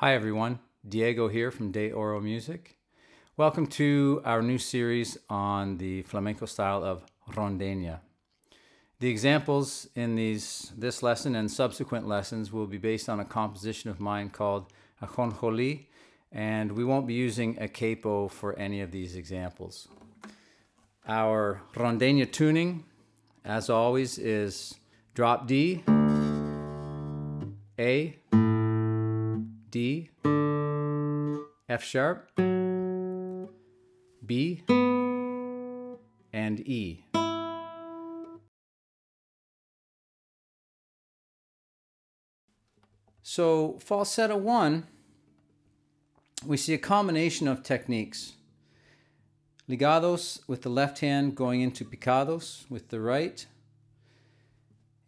Hi everyone, Diego here from De Oro Music. Welcome to our new series on the flamenco style of rondeña. The examples in these this lesson and subsequent lessons will be based on a composition of mine called Ajonjoli, and we won't be using a capo for any of these examples. Our rondeña tuning, as always, is drop D, A, D, F sharp, B, and E. So falseta one, we see a combination of techniques. Ligados with the left hand going into picados with the right.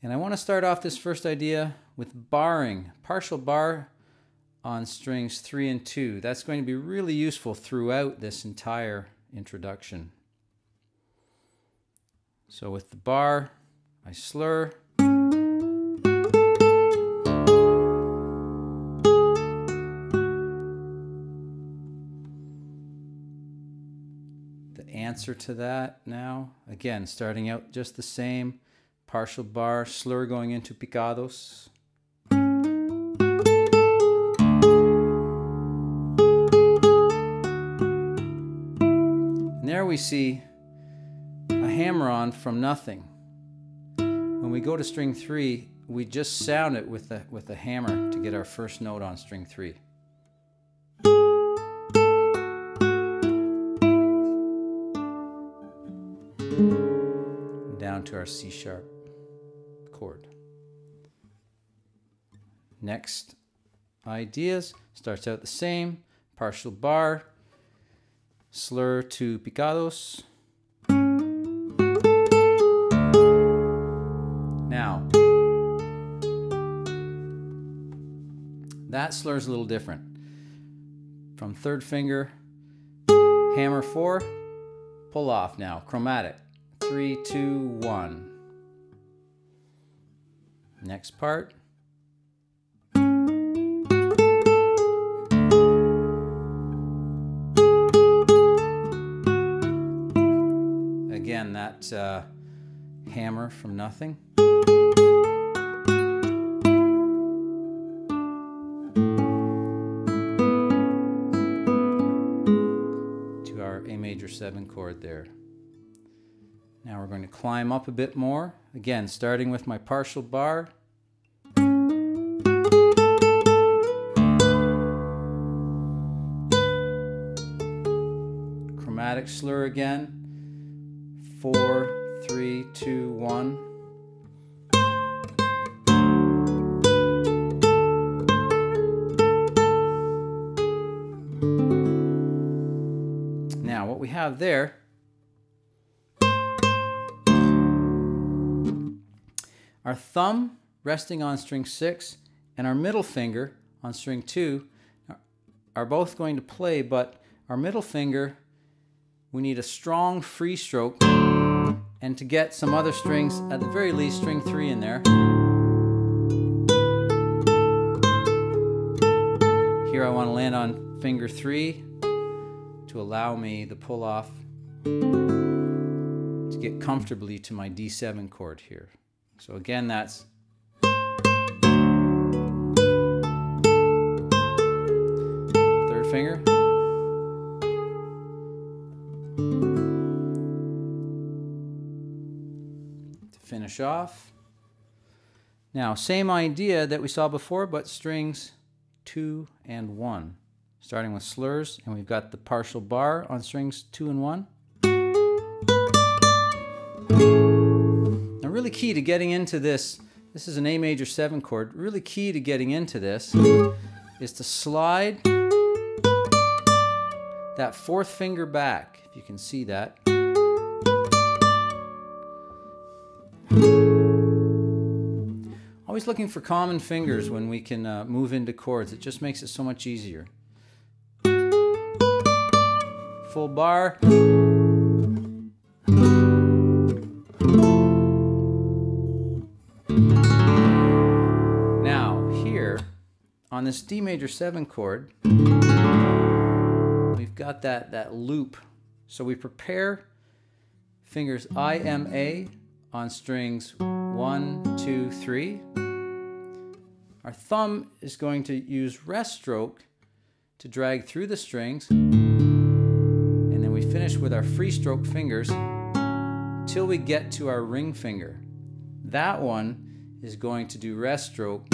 And I want to start off this first idea with barring, partial bar on strings 3 and 2. That's going to be really useful throughout this entire introduction. So with the bar, I slur. The answer to that now, again, starting out just the same, partial bar, slur going into picados. We see a hammer on from nothing. When we go to string three, we just sound it with a, with a hammer to get our first note on string three. Down to our C sharp chord. Next ideas starts out the same, partial bar, slur to picados. Now, that slur is a little different. From third finger, hammer four, pull off now, chromatic. Three, two, one. Next part. Again, that uh, hammer from nothing. To our A major 7 chord there. Now we're going to climb up a bit more. Again, starting with my partial bar. Chromatic slur again four, three, two, one. Now, what we have there our thumb resting on string six and our middle finger on string two are both going to play, but our middle finger we need a strong free stroke and to get some other strings, at the very least string 3 in there. Here I want to land on finger 3 to allow me the pull off to get comfortably to my D7 chord here. So again that's third finger. Finish off. Now, same idea that we saw before, but strings two and one. Starting with slurs, and we've got the partial bar on strings two and one. Now, really key to getting into this, this is an A major seven chord, really key to getting into this is to slide that fourth finger back, if you can see that. Always looking for common fingers when we can uh, move into chords. It just makes it so much easier. Full bar. Now, here on this D major 7 chord, we've got that, that loop. So we prepare fingers I, M, A on strings one, two, three. Our thumb is going to use rest stroke to drag through the strings. And then we finish with our free stroke fingers till we get to our ring finger. That one is going to do rest stroke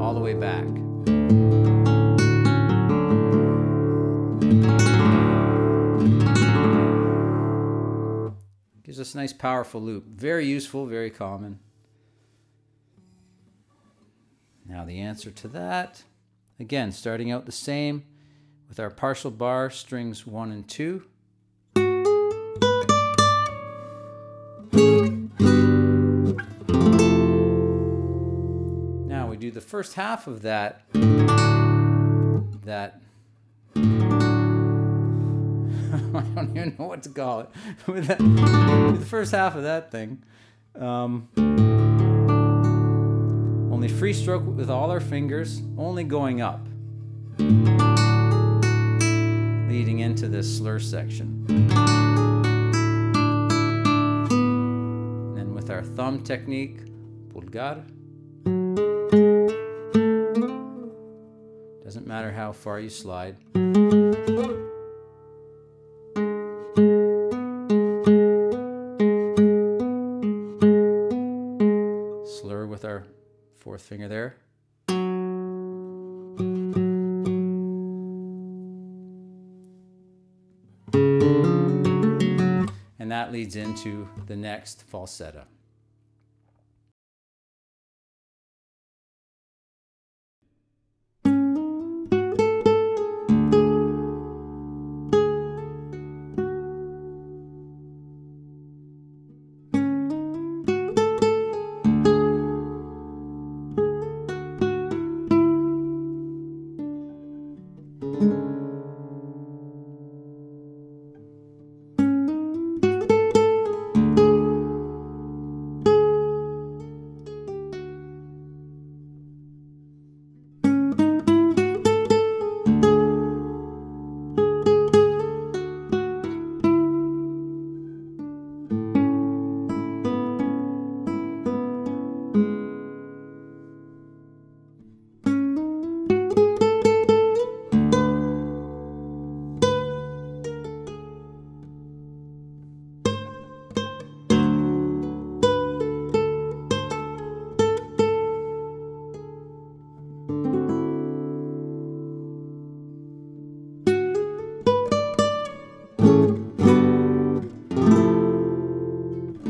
all the way back. A nice powerful loop. Very useful, very common. Now the answer to that, again, starting out the same with our partial bar, strings one and two. Now we do the first half of that, that, don't even know what to call it, with that, the first half of that thing. Um, only free stroke with all our fingers, only going up. Leading into this slur section. And then with our thumb technique, pulgar. Doesn't matter how far you slide. With our fourth finger there. And that leads into the next falseta.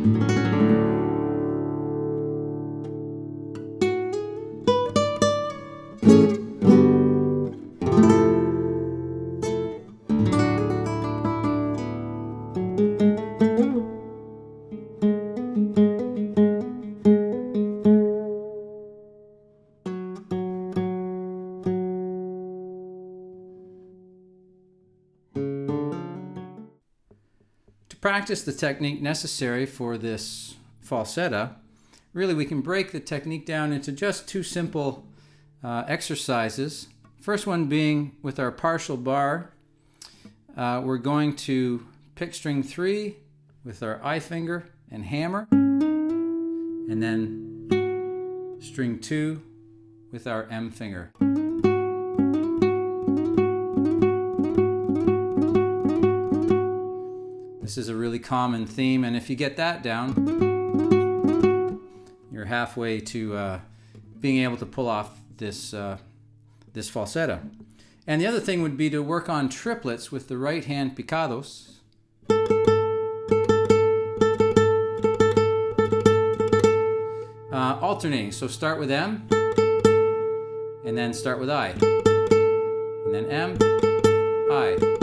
To practice the technique necessary for this falseta, really we can break the technique down into just two simple uh, exercises. First one being with our partial bar, uh, we're going to pick string three with our I finger and hammer, and then string two with our M finger. This is a really common theme, and if you get that down, you're halfway to uh, being able to pull off this, uh, this falseta. And the other thing would be to work on triplets with the right hand picados. Uh, alternating, so start with M, and then start with I, and then M, I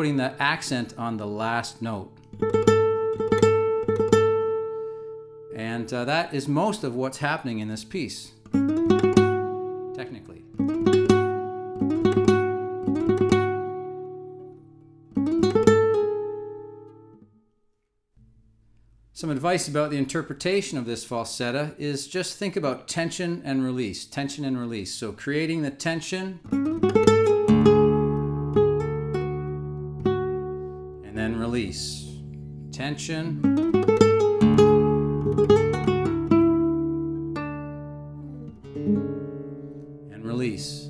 putting the accent on the last note. And uh, that is most of what's happening in this piece, technically. Some advice about the interpretation of this falseta is just think about tension and release, tension and release. So creating the tension release. Tension and release.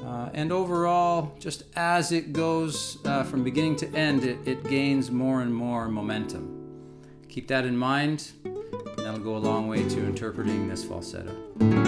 Uh, and overall, just as it goes uh, from beginning to end, it, it gains more and more momentum. Keep that in mind, and that'll go a long way to interpreting this falseta.